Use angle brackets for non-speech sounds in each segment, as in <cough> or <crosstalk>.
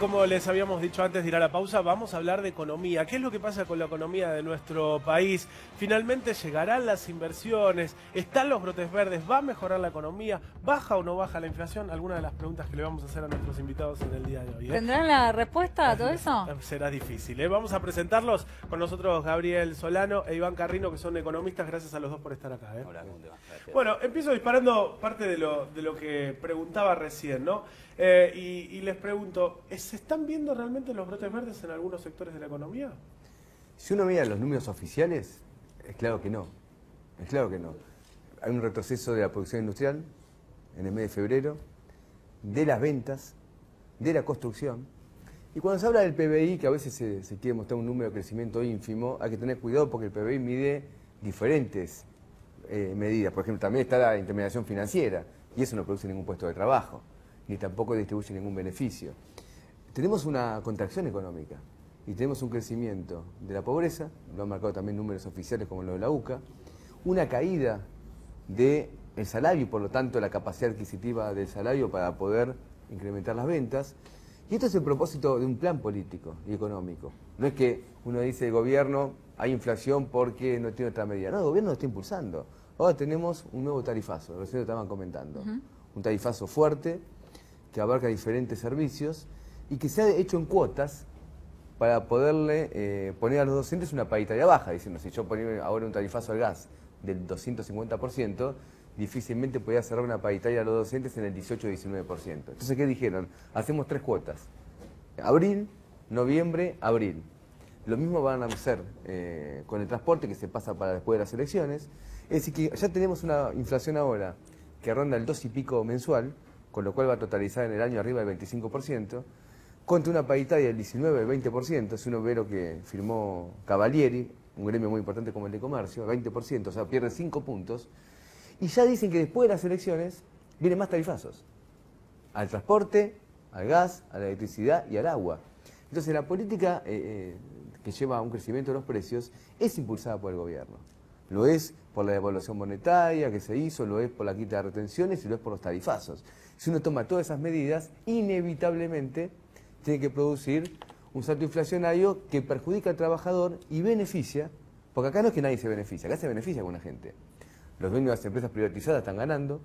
Como les habíamos dicho antes de ir a la pausa, vamos a hablar de economía. ¿Qué es lo que pasa con la economía de nuestro país? Finalmente llegarán las inversiones, están los brotes verdes, va a mejorar la economía, baja o no baja la inflación. Algunas de las preguntas que le vamos a hacer a nuestros invitados en el día de hoy. ¿eh? ¿Tendrán la respuesta a todo eso? <laughs> Será difícil. ¿eh? Vamos a presentarlos con nosotros Gabriel Solano e Iván Carrino, que son economistas. Gracias a los dos por estar acá. ¿eh? Hola, ¿cómo te va? Bueno, empiezo disparando parte de lo, de lo que preguntaba recién, ¿no? Eh, y, les pregunto, ¿se están viendo realmente los brotes verdes en algunos sectores de la economía? Si uno mira los números oficiales, es claro que no. Es claro que no. Hay un retroceso de la producción industrial en el mes de febrero, de las ventas, de la construcción. Y cuando se habla del PBI, que a veces se, se quiere mostrar un número de crecimiento ínfimo, hay que tener cuidado porque el PBI mide diferentes eh, medidas. Por ejemplo, también está la intermediación financiera y eso no produce ningún puesto de trabajo, ni tampoco distribuye ningún beneficio. Tenemos una contracción económica y tenemos un crecimiento de la pobreza, lo han marcado también números oficiales como lo de la UCA, una caída del salario y por lo tanto la capacidad adquisitiva del salario para poder incrementar las ventas. Y esto es el propósito de un plan político y económico. No es que uno dice el gobierno hay inflación porque no tiene otra medida. No, el gobierno lo está impulsando. Ahora tenemos un nuevo tarifazo, recién lo estaban comentando. Un tarifazo fuerte que abarca diferentes servicios y que se ha hecho en cuotas para poderle eh, poner a los docentes una paritaria baja, diciendo, si yo ponía ahora un tarifazo al gas del 250%, difícilmente podía cerrar una paritaria a los docentes en el 18-19%. Entonces, ¿qué dijeron? Hacemos tres cuotas. Abril, noviembre, abril. Lo mismo van a hacer eh, con el transporte que se pasa para después de las elecciones. Es decir, que ya tenemos una inflación ahora que ronda el 2 y pico mensual, con lo cual va a totalizar en el año arriba del 25%, contra una paritaria del 19, del 20%, si uno ve lo que firmó Cavalieri, un gremio muy importante como el de comercio, 20%, o sea, pierde 5 puntos, y ya dicen que después de las elecciones vienen más tarifazos, al transporte, al gas, a la electricidad y al agua. Entonces la política eh, eh, que lleva a un crecimiento de los precios es impulsada por el gobierno. Lo es por la devaluación monetaria que se hizo, lo es por la quita de retenciones y lo es por los tarifazos. Si uno toma todas esas medidas, inevitablemente tiene que producir un salto inflacionario que perjudica al trabajador y beneficia, porque acá no es que nadie se beneficia, acá se beneficia la gente. Los dueños de las empresas privatizadas están ganando,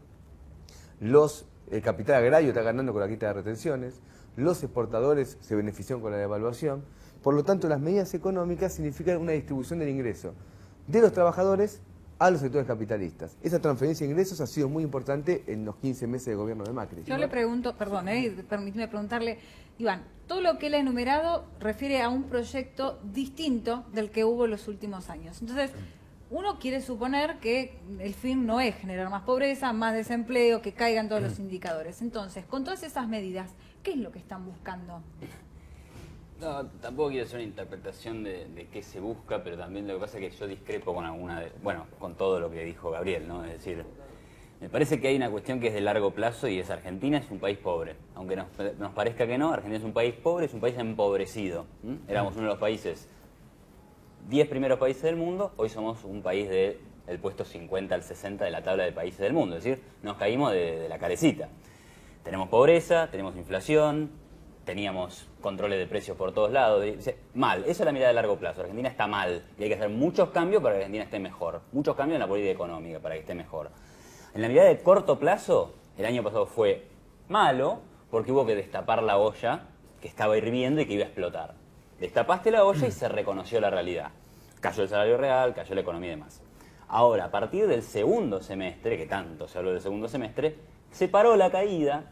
el capital agrario está ganando con la quita de retenciones, los exportadores se benefician con la devaluación, por lo tanto las medidas económicas significan una distribución del ingreso de los trabajadores a los sectores capitalistas. Esa transferencia de ingresos ha sido muy importante en los 15 meses de gobierno de Macri. Yo le pregunto, perdón, eh, permíteme preguntarle, Iván, todo lo que él ha enumerado refiere a un proyecto distinto del que hubo en los últimos años. Entonces, uno quiere suponer que el fin no es generar más pobreza, más desempleo, que caigan todos los indicadores. Entonces, con todas esas medidas, ¿qué es lo que están buscando? No, tampoco quiero hacer una interpretación de, de qué se busca, pero también lo que pasa es que yo discrepo con alguna de, bueno, con todo lo que dijo Gabriel, ¿no? Es decir, me parece que hay una cuestión que es de largo plazo y es Argentina es un país pobre. Aunque nos, parezca que no, Argentina es un país pobre, es un país empobrecido. Éramos uno de los países, 10 primeros países del mundo, hoy somos un país del el puesto 50 al 60 de la tabla de países del mundo. Es decir, nos caímos de, de la carecita. Tenemos pobreza, tenemos inflación, teníamos controles de precios por todos lados. Mal, esa es la mirada de largo plazo. Argentina está mal y hay que hacer muchos cambios para que Argentina esté mejor. Muchos cambios en la política económica para que esté mejor. En la mirada de corto plazo, el año pasado fue malo porque hubo que destapar la olla que estaba hirviendo y que iba a explotar. Destapaste la olla y se reconoció la realidad. Cayó el salario real, cayó la economía y demás. Ahora, a partir del segundo semestre, que tanto se habló del segundo semestre, se paró la caída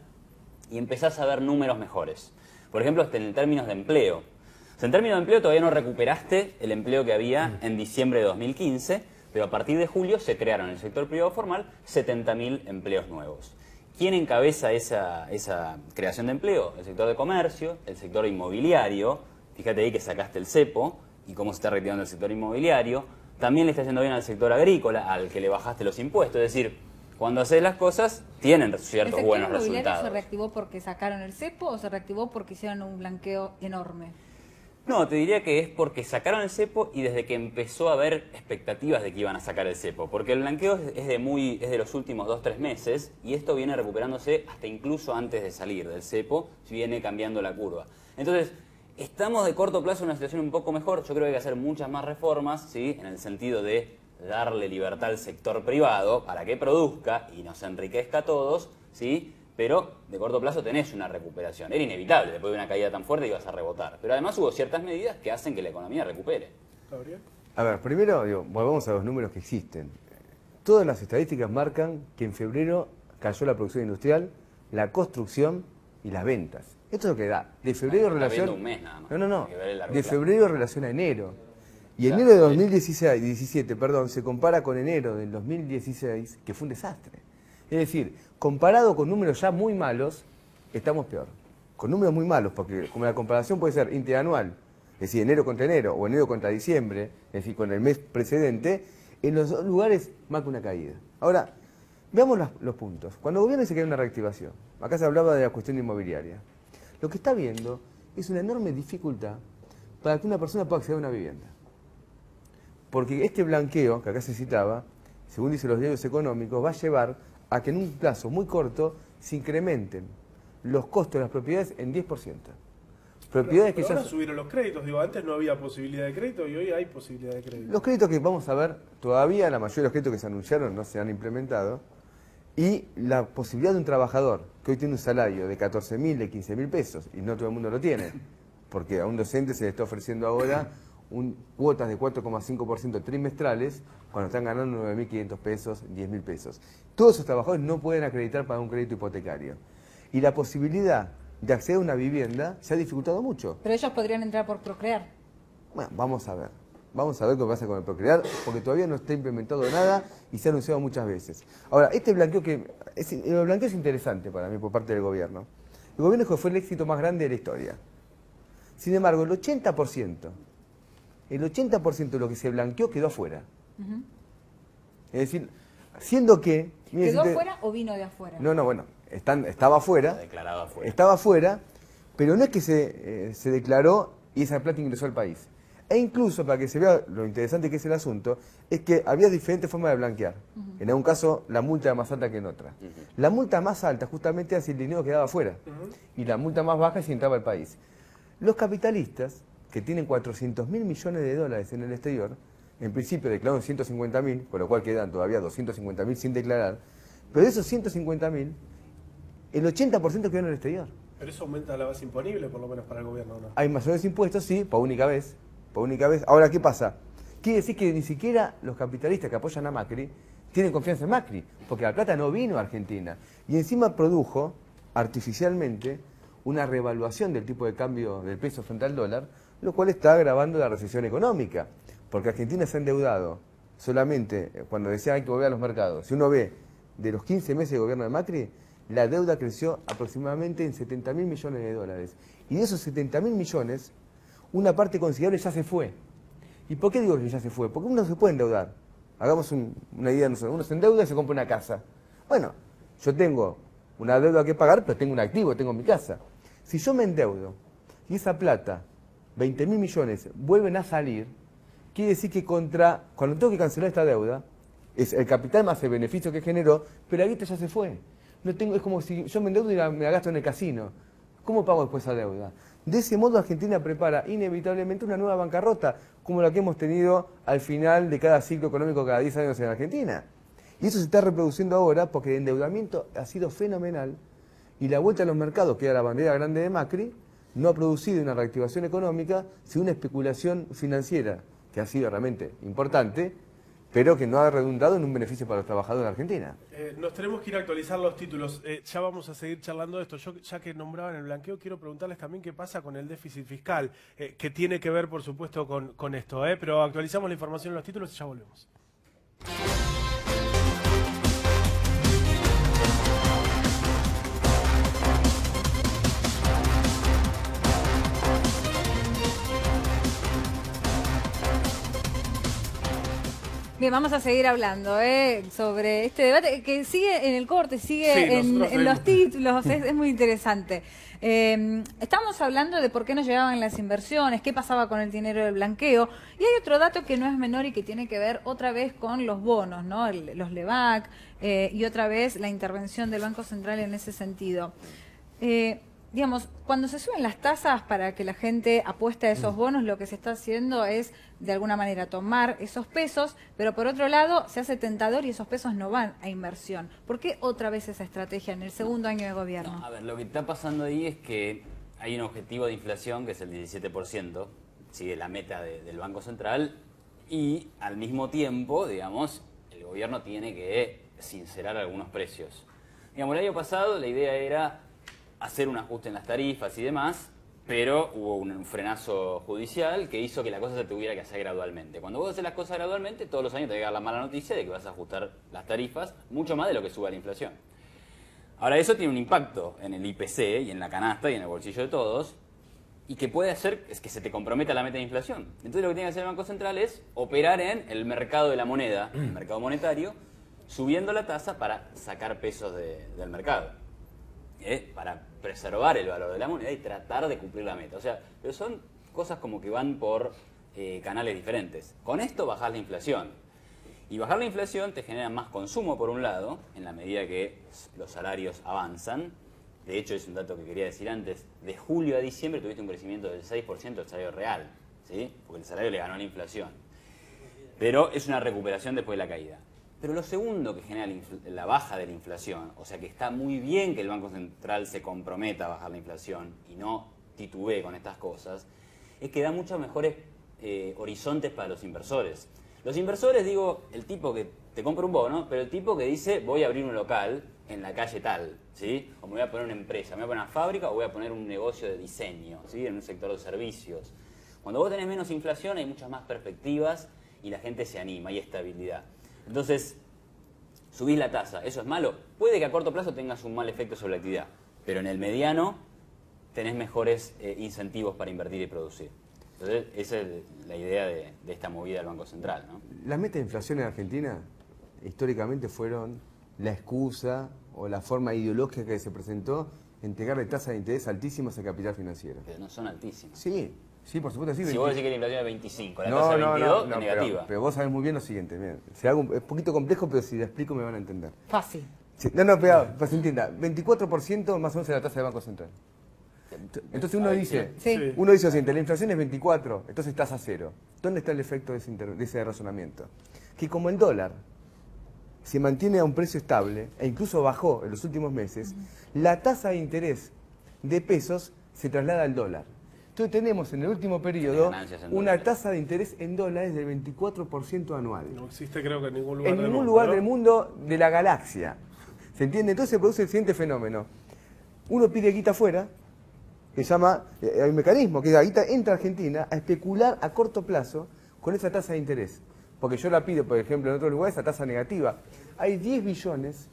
y empezás a ver números mejores. Por ejemplo, hasta en términos de empleo. O sea, en términos de empleo todavía no recuperaste el empleo que había en diciembre de 2015, pero a partir de julio se crearon en el sector privado formal 70.000 empleos nuevos. ¿Quién encabeza esa, esa creación de empleo? El sector de comercio, el sector inmobiliario. Fíjate ahí que sacaste el cepo y cómo se está retirando el sector inmobiliario. También le está yendo bien al sector agrícola, al que le bajaste los impuestos. Es decir, cuando haces las cosas, tienen ciertos ¿El buenos sector inmobiliario resultados. se reactivó porque sacaron el cepo o se reactivó porque hicieron un blanqueo enorme? No, te diría que es porque sacaron el cepo y desde que empezó a haber expectativas de que iban a sacar el cepo. Porque el blanqueo es de, muy, es de los últimos dos, tres meses y esto viene recuperándose hasta incluso antes de salir del cepo, viene cambiando la curva. Entonces, estamos de corto plazo en una situación un poco mejor. Yo creo que hay que hacer muchas más reformas, ¿sí? En el sentido de darle libertad al sector privado para que produzca y nos enriquezca a todos, ¿sí? Pero de corto plazo tenés una recuperación. Era inevitable, después de una caída tan fuerte ibas a rebotar. Pero además hubo ciertas medidas que hacen que la economía recupere. Gabriel. A ver, primero, digo, volvamos a los números que existen. Todas las estadísticas marcan que en febrero cayó la producción industrial, la construcción y las ventas. Esto es lo que da. De febrero está relación. viendo un mes nada más. No, no, no. De febrero relación a enero. Y Claro, enero de sí. 2016, 17, perdón, se compara con enero del 2016, que fue un desastre. Es decir, comparado con números ya muy malos, estamos peor. Con números muy malos, porque como la comparación puede ser interanual, es decir, enero contra enero o enero contra diciembre, es decir, con el mes precedente, en los dos lugares marca una caída. Ahora, veamos los puntos. Cuando el gobierno dice que hay una reactivación, acá se hablaba de la cuestión inmobiliaria, lo que está viendo es una enorme dificultad para que una persona pueda acceder a una vivienda. Porque este blanqueo que acá se citaba, según dicen los diarios económicos, va a llevar a que en un plazo muy corto se incrementen los costos de las propiedades en 10%. Propiedades que Pero ya... ahora subieron los créditos. Digo, antes no había posibilidad de crédito y hoy hay posibilidad de crédito. Los créditos que vamos a ver, todavía la mayoría de los créditos que se anunciaron no se han implementado. Y la posibilidad de un trabajador que hoy tiene un salario de 14 mil, de 15 mil pesos, y no todo el mundo lo tiene, porque a un docente se le está ofreciendo ahora un, cuotas de 4,5% trimestrales cuando están ganando 9.500 pesos, 10.000 pesos. Todos esos trabajadores no pueden acreditar para un crédito hipotecario. Y la posibilidad de acceder a una vivienda se ha dificultado mucho. Pero ellos podrían entrar por procrear. Bueno, vamos a ver. Vamos a ver qué pasa con el procrear, porque todavía no está implementado nada y se ha anunciado muchas veces. Ahora, este blanqueo que. Es, el blanqueo es interesante para mí por parte del gobierno. El gobierno dijo que fue el éxito más grande de la historia. Sin embargo, el 80%, el 80% de lo que se blanqueó quedó afuera. Es decir, siendo que. mire, ¿Quedó si te- afuera o vino de afuera? No, no, bueno, están, estaba afuera. Declarado afuera. Estaba afuera, pero no es que se, eh, se declaró y esa plata ingresó al país. E incluso, para que se vea lo interesante que es el asunto, es que había diferentes formas de blanquear. En algún caso, la multa era más alta que en otra. La multa más alta justamente era si el dinero quedaba afuera. Y la multa más baja si entraba al país. Los capitalistas, que tienen 400 mil millones de dólares en el exterior, en principio declararon 150 mil, con lo cual quedan todavía 250 mil sin declarar, pero de esos 150 mil, el 80% quedó en el exterior. Pero eso aumenta la base imponible, por lo menos para el gobierno, ¿no? Hay mayores impuestos, sí, por única vez. Por única vez. Ahora, ¿qué pasa? Quiere decir que ni siquiera los capitalistas que apoyan a Macri tienen confianza en Macri, porque la plata no vino a Argentina. Y encima produjo, artificialmente, una revaluación del tipo de cambio del peso frente al dólar, lo cual está agravando la recesión económica. Porque Argentina se ha endeudado solamente, eh, cuando decía hay que volver a los mercados, si uno ve de los 15 meses de gobierno de Macri, la deuda creció aproximadamente en 70 mil millones de dólares. Y de esos 70 mil millones, una parte considerable ya se fue. ¿Y por qué digo que ya se fue? Porque uno se puede endeudar. Hagamos un- una idea, nosotros. uno se endeuda y se compra una casa. Bueno, yo tengo una deuda que pagar, pero tengo un activo, tengo mi casa. Si yo me endeudo y esa plata, 20 mil millones, vuelven a salir, quiere decir que contra, cuando tengo que cancelar esta deuda, es el capital más el beneficio que generó, pero la guita ya se fue. No tengo, es como si yo me endeudo y me la gasto en el casino. ¿Cómo pago después esa deuda? De ese modo Argentina prepara inevitablemente una nueva bancarrota, como la que hemos tenido al final de cada ciclo económico cada 10 años en Argentina. Y eso se está reproduciendo ahora porque el endeudamiento ha sido fenomenal y la vuelta a los mercados, que era la bandera grande de Macri, no ha producido una reactivación económica, sino una especulación financiera, que ha sido realmente importante, pero que no ha redundado en un beneficio para los trabajadores de Argentina. Eh, nos tenemos que ir a actualizar los títulos. Eh, ya vamos a seguir charlando de esto. Yo, ya que nombraban el blanqueo, quiero preguntarles también qué pasa con el déficit fiscal, eh, que tiene que ver, por supuesto, con, esto. Pero actualizamos la información en los títulos y ya volvemos. Bien, vamos a seguir hablando ¿eh? sobre este debate que sigue en el corte, sigue Sí, en, los títulos, es, <laughs> es muy interesante. Eh, estamos hablando de por qué no llegaban las inversiones, qué pasaba con el dinero del blanqueo, y hay otro dato que no es menor y que tiene que ver otra vez con los bonos, ¿no? El- los LEVAC, eh, y otra vez la intervención del Banco Central en ese sentido. Eh, digamos, cuando se suben las tasas para que la gente apueste a esos bonos, lo que se está haciendo es, de alguna manera, tomar esos pesos, pero por otro lado, se hace tentador y esos pesos no van a inversión. ¿Por qué otra vez esa estrategia en el segundo año de gobierno? No, a ver, lo que está pasando ahí es que hay un objetivo de inflación que es el 17%, sigue la meta de- del Banco Central, y al mismo tiempo, digamos, el gobierno tiene que sincerar algunos precios. Digamos, el año pasado la idea era hacer un ajuste en las tarifas y demás, pero hubo un, frenazo judicial que hizo que la cosa se tuviera que hacer gradualmente. Cuando vos haces las cosas gradualmente, todos los años te llega la mala noticia de que vas a ajustar las tarifas mucho más de lo que suba la inflación. Ahora, eso tiene un impacto en el IPC y en la canasta y en el bolsillo de todos, y que puede hacer es que se te comprometa la meta de inflación. Entonces, lo que tiene que hacer el Banco Central es operar en el mercado de la moneda, el mercado monetario, subiendo la tasa para sacar pesos de- del mercado. ¿eh? Para preservar el valor de la moneda y tratar de cumplir la meta. O sea, pero son cosas como que van por eh, canales diferentes. Con esto bajás la inflación. Y bajar la inflación te genera más consumo por un lado, en la medida que los salarios avanzan. De hecho, es un dato que quería decir antes, de julio a diciembre tuviste un crecimiento del 6% del salario real, ¿sí? porque el salario le ganó la inflación. Pero es una recuperación después de la caída. Pero lo segundo que genera la, baja de la inflación, o sea que está muy bien que el Banco Central se comprometa a bajar la inflación y no titubee con estas cosas, es que da muchos mejores eh, horizontes para los inversores. Los inversores, digo, el tipo que te compra un bono, pero el tipo que dice voy a abrir un local en la calle tal, ¿sí? O me voy a poner una empresa, me voy a poner una fábrica o voy a poner un negocio de diseño, ¿sí? En un sector de servicios. Cuando vos tenés menos inflación hay muchas más perspectivas y la gente se anima, hay estabilidad. Entonces, subís la tasa, ¿eso es malo? Puede que a corto plazo tengas un mal efecto sobre la actividad, pero en el mediano tenés mejores eh, incentivos para invertir y producir. Entonces, esa es la idea de, de esta movida del Banco Central, ¿no? Las metas de inflación en Argentina históricamente fueron la excusa o la forma ideológica que se presentó entregarle tasas de interés altísimas al capital financiero. Pero no son altísimas. Sí, sí, por supuesto, sí. Si vos decís que la inflación es 25, la no, tasa no, 22, no, no, es negativa. Pero, pero vos sabés muy bien lo siguiente, miren, si hago un- es un poquito complejo, pero si lo explico me van a entender. Fácil. Sí, no, no, pero para que se entienda, 24% más o menos es la tasa del Banco Central. Entonces uno dice, Sí. Uno dice lo siguiente, la inflación es 24, entonces tasa cero. ¿Dónde está el efecto de ese, inter- de ese razonamiento? Que como el dólar se mantiene a un precio estable e incluso bajó en los últimos meses, la tasa de interés de pesos se traslada al dólar. Entonces tenemos en el último periodo una tasa de interés en dólares del 24% anual No existe creo que en ningún lugar en del ningún mundo, lugar ¿no? del mundo de la galaxia. ¿Se entiende? Entonces se produce el siguiente fenómeno. Uno pide guita afuera, que se llama, eh, hay un mecanismo, que la guita entra a Argentina a especular a corto plazo con esa tasa de interés. Porque yo la pido, por ejemplo, en otros lugares, a tasa negativa. Hay 10 billones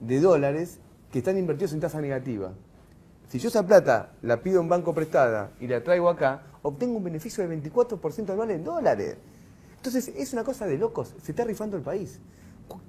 de dólares que están invertidos en tasa negativa. Si yo esa plata la pido a un banco prestada y la traigo acá, obtengo un beneficio del 24% anual en dólares. Entonces, es una cosa de locos. Se está rifando el país.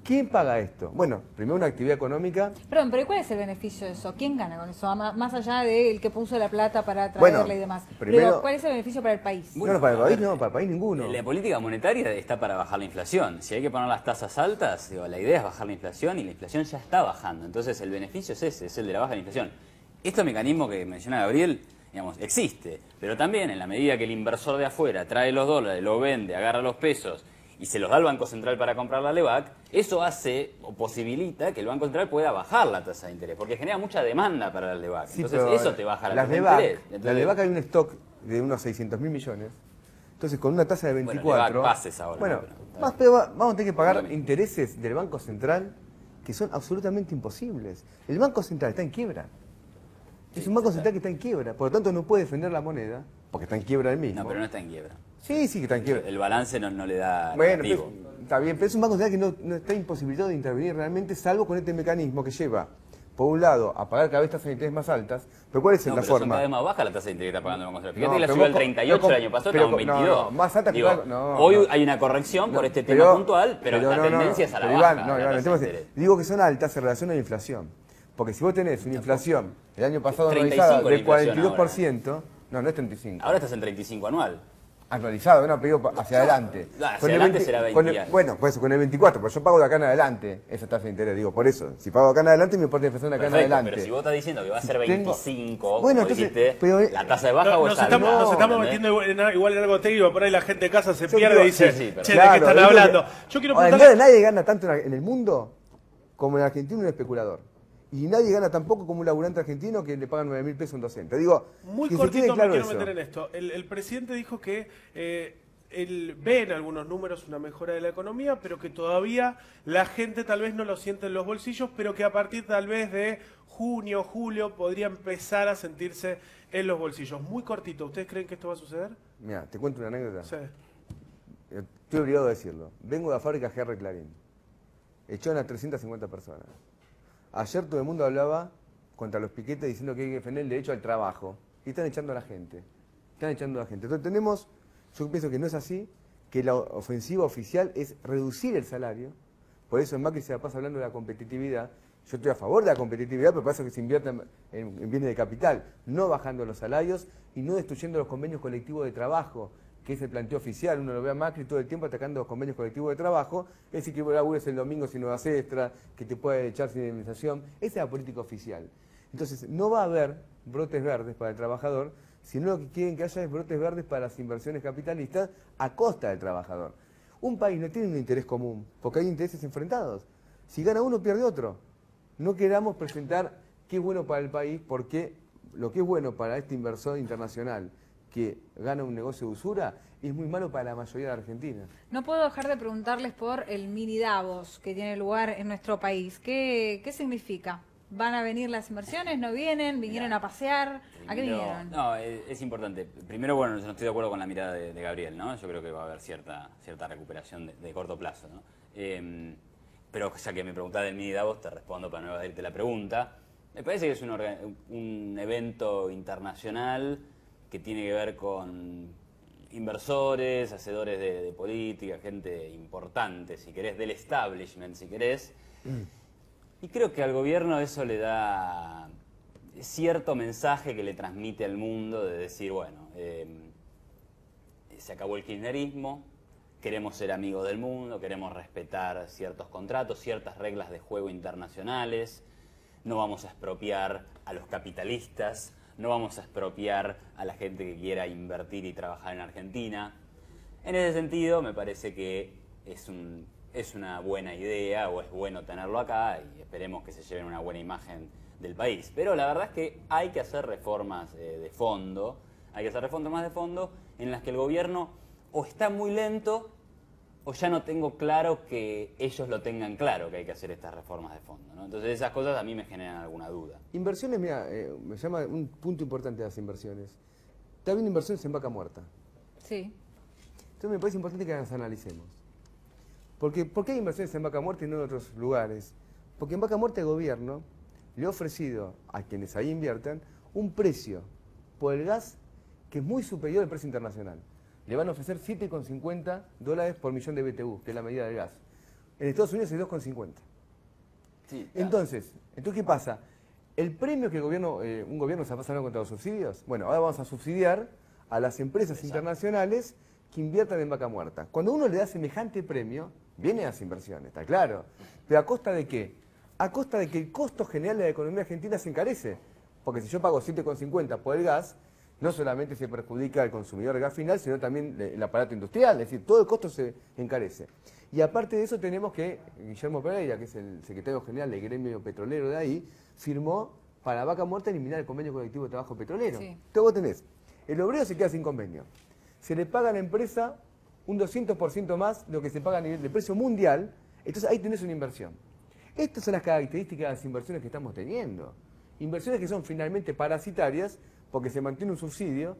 ¿Quién paga esto? Bueno, primero una actividad económica. Perdón, pero ¿cuál es el beneficio de eso? ¿Quién gana con eso? Má- Más allá del que puso la plata para Bueno, traerla y demás. primero- Digo, ¿Cuál es el beneficio para el país? no, no, para el país no, para el país ninguno. La política monetaria está para bajar la inflación. Si hay que poner las tasas altas, digo, la idea es bajar la inflación y la inflación ya está bajando. Entonces el beneficio es ese, es el de la baja de la inflación. Este mecanismo que menciona Gabriel, digamos, existe, pero también en la medida que el inversor de afuera trae los dólares, lo vende, agarra los pesos y se los da al Banco Central para comprar la LEVAC, eso hace o posibilita que el Banco Central pueda bajar la tasa de interés, porque genera mucha demanda para la LEVAC. Sí, Entonces eso te baja la tasa de interés. La Entonces- LEVAC hay un stock de unos 600 mil millones. Entonces, con una tasa de Bueno, 24. LEVAC pases ahora, Bueno, ¿no? Pero más, pero va- vamos a tener que pagar Bueno, intereses del Banco Central que son absolutamente imposibles. El Banco Central está en quiebra. Es un Banco Central que está en quiebra. Por lo tanto, no puede defender la moneda, porque está en quiebra él mismo. No, pero no está en quiebra. Sí, sí que está en quiebra. El balance no, no le da Bueno, pero- está bien, pero es un banco central que no, no está imposibilitado de intervenir realmente, salvo con este mecanismo que lleva por un lado, a pagar cada vez tasas de interés más altas, pero ¿cuál es No, la pero son forma? cada vez más baja la tasa de interés que está pagando el Banco Central. Fíjate que la subió al vos- 38 pero el año pasado, estamos en no, 22. no, más alta que Digo, no, hoy hay una corrección por este pero- tema puntual, pero, la tendencia es a la baja. Iván, la Iván, digo que son altas en relación a la inflación. Porque si vos tenés una inflación el año pasado 35 anualizada la del inflación 42%, no, no es 35. Ahora estás en 35 anual. Anualizado, no, pero digo hacia adelante. Ah, hacia Con el adelante será 20 con el-. Bueno, pues con el 24, pero yo pago de acá en adelante esa tasa de interés, digo, por eso. Si pago acá en adelante, me importa la inflación de acá en adelante. pero si vos estás diciendo que va a ser Tengo- 25, Bueno, entonces, dijiste, pero, eh, la tasa de baja No, o nos, es estamos, nos estamos ¿entendés? metiendo igual en, igual en algo técnico, por ahí la gente de casa se Yo pierde digo- y dice, sí, sí, pero- che, ¿de Claro, qué están digo que- hablando? Yo quiero Ahora, preguntarle... nadie gana tanto en el mundo como en Argentina un especulador. Y nadie gana tampoco como un laburante argentino que le pagan 9 mil pesos a un docente. Digo, Muy que cortito claro me quiero eso. meter en esto. El, el presidente dijo que eh, él ve en algunos números una mejora de la economía, pero que todavía la gente tal vez no lo siente en los bolsillos, pero que a partir tal vez de junio, julio podría empezar a sentirse en los bolsillos. Muy cortito. ¿Ustedes creen que esto va a suceder? Mira, te cuento una anécdota. Sí. Estoy obligado a decirlo. Vengo de la fábrica GR Clarín. Echaron a 350 personas. Ayer todo el mundo hablaba contra los piquetes diciendo que hay que defender el derecho al trabajo. Y están echando a la gente. Están echando a la gente. Entonces tenemos, yo pienso que no es así, que la ofensiva oficial es reducir el salario. Por eso en Macri se la pasa hablando de la competitividad. Yo estoy a favor de la competitividad, pero pasa que se invierta en, en- en bienes de capital, no bajando los salarios y no destruyendo los convenios colectivos de trabajo, que es el planteo oficial. Uno lo ve a Macri todo el tiempo atacando los convenios colectivos de trabajo, es decir, que vos labures el domingo sin horas extra, que te puede echar sin indemnización. Esa es la política oficial. Entonces, no va a haber brotes verdes para el trabajador, sino lo que quieren que haya es brotes verdes para las inversiones capitalistas a costa del trabajador. Un país no tiene un interés común, porque hay intereses enfrentados. Si gana uno, pierde otro. No queramos presentar qué es bueno para el país, porque lo que es bueno para este inversor internacional que gana un negocio de usura es muy malo para la mayoría de Argentina. No puedo dejar de preguntarles por el mini Davos que tiene lugar en nuestro país. ¿Qué, qué significa? ¿Van a venir las inversiones? ¿No vienen? ¿Vinieron a pasear? ¿A qué vinieron? No, es, es importante. Primero, bueno, yo no estoy de acuerdo con la mirada de, de Gabriel, ¿no? Yo creo que va a haber cierta, cierta recuperación de, de corto plazo, ¿no? Eh, pero ya que me preguntás del mini Davos, te respondo para no evadirte la pregunta. Me parece que es un, un evento internacional que tiene que ver con inversores, hacedores de, de política, gente importante, si querés, del establishment, si querés. Y creo que al gobierno eso le da cierto mensaje que le transmite al mundo de decir, bueno, eh, se acabó el kirchnerismo, queremos ser amigos del mundo, queremos respetar ciertos contratos, ciertas reglas de juego internacionales, no vamos a expropiar a los capitalistas, no vamos a expropiar a la gente que quiera invertir y trabajar en Argentina. En ese sentido, me parece que es, un, es una buena idea o es bueno tenerlo acá y esperemos que se lleven una buena imagen del país. Pero la verdad es que hay que hacer reformas eh, de fondo, hay que hacer reformas de fondo en las que el gobierno o está muy lento o ya no tengo claro que ellos lo tengan claro que hay que hacer estas reformas de fondo. ¿no? Entonces esas cosas a mí me generan alguna duda. Inversiones, mira, eh, me llama un punto importante de las inversiones. Está habiendo inversiones en vaca muerta. Sí. Entonces me parece importante que las analicemos. Porque, ¿Por qué hay inversiones en vaca muerta y no en otros lugares? Porque en vaca muerta el gobierno le ha ofrecido a quienes ahí inviertan un precio por el gas que es muy superior al precio internacional. Le van a ofrecer 7,50 dólares por millón de BTU, que es la medida del gas. En Estados Unidos es 2,50. Entonces, entonces, ¿qué pasa? El premio que el gobierno, eh, un gobierno se ha pasado contra los subsidios, bueno, ahora vamos a subsidiar a las empresas internacionales que inviertan en vaca muerta. Cuando uno le da semejante premio, vienen las inversiones, está claro. Pero ¿a costa de qué? A costa de que el costo general de la economía argentina se encarece. Porque si yo pago 7,50 por el gas, no solamente se perjudica al consumidor de gas final, sino también el aparato industrial, es decir, todo el costo se encarece. Y aparte de eso tenemos que, Guillermo Pereira, que es el secretario general del gremio petrolero de ahí, firmó para Vaca Muerta eliminar el convenio colectivo de trabajo petrolero. Sí. Entonces vos tenés, el obrero se queda sin convenio. Se le paga a la empresa un 200% más de lo que se paga a nivel de precio mundial, entonces ahí tenés una inversión. Estas son las características de las inversiones que estamos teniendo. Inversiones que son finalmente parasitarias porque se mantiene un subsidio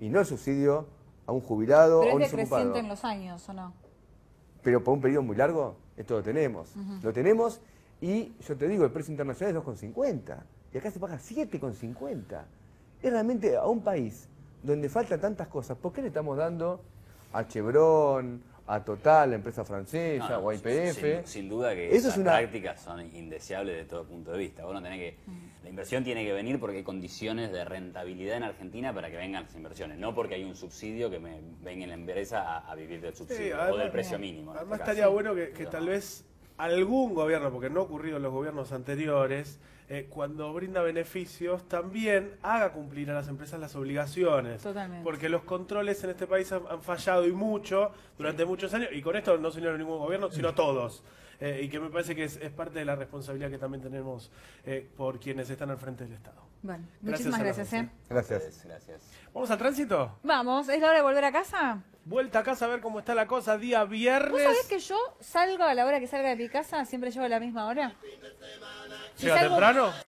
y no el subsidio a un jubilado o un es desocupado. en los años, ¿o no? Pero por un periodo muy largo, esto lo tenemos. Lo tenemos Y yo te digo, el precio internacional es 2,50. Y acá se paga 7,50. Es realmente a un país donde faltan tantas cosas, ¿por qué le estamos dando a Chevron, a Total, la empresa francesa, No, no, o a YPF? Sin, sin duda que Eso esas es una- prácticas son indeseables de todo punto de vista. Vos no tenés que, Mm. la inversión tiene que venir porque hay condiciones de rentabilidad en Argentina para que vengan las inversiones, no porque hay un subsidio que me venga en la empresa a, a vivir del subsidio Sí, o del precio mínimo. Además este estaría bueno que, que tal vez algún gobierno, porque no ha ocurrido en los gobiernos anteriores, eh, cuando brinda beneficios, también haga cumplir a las empresas las obligaciones. Totalmente. Porque los controles en este país han, han fallado y mucho durante muchos años, y con esto no señalo ningún gobierno, sino todos. Eh, y que me parece que es, es parte de la responsabilidad que también tenemos eh, por quienes están al frente del Estado. Bueno, Gracias muchísimas gracias. ¿eh? Gracias. Gracias. ¿Vamos al tránsito? Vamos, ¿es la hora de volver a casa? Vuelta a casa a ver cómo está la cosa, día ¿Vos viernes. sabés que yo salgo a la hora que salga de mi casa? Siempre llego a la misma hora. ¿Llega salgo- temprano?